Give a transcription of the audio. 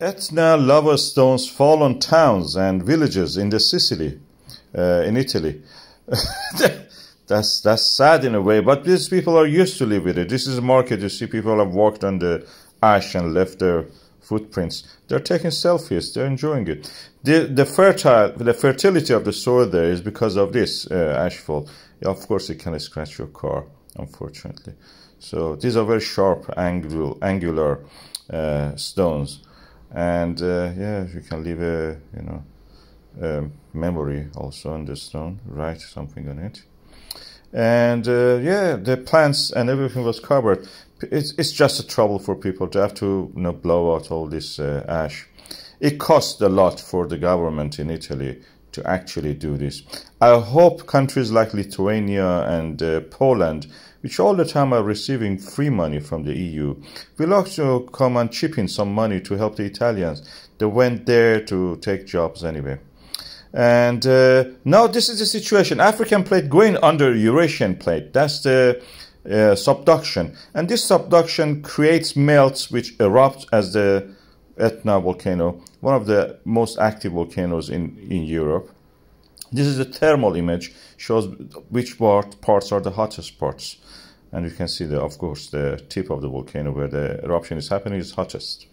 Etna lava stones fall on towns and villages in the Sicily, uh, in Italy. that's that's sad in a way, but these people are used to live with it. This is a market. You see, people have walked on the ash and left their footprints. They're taking selfies. They're enjoying it. The the fertile the fertility of the soil there is because of this uh, ashfall. Of course, it can scratch your car, unfortunately. So these are very sharp, angular, angular uh, stones and uh, yeah you can leave a you know a memory also on the stone write something on it. And uh, yeah the plants and everything was covered. It's, it's just a trouble for people to have to you know blow out all this uh, ash. It cost a lot for the government in italy to actually do this i hope countries like lithuania and uh, poland which all the time are receiving free money from the EU, will also come and chip in some money to help the Italians. They went there to take jobs anyway. And uh, now this is the situation. African plate going under Eurasian plate. That's the uh, subduction. And this subduction creates melts which erupt as the Etna volcano, one of the most active volcanoes in, in Europe. This is a thermal image, shows which part, parts are the hottest parts. And you can see, the, of course, the tip of the volcano where the eruption is happening is hottest.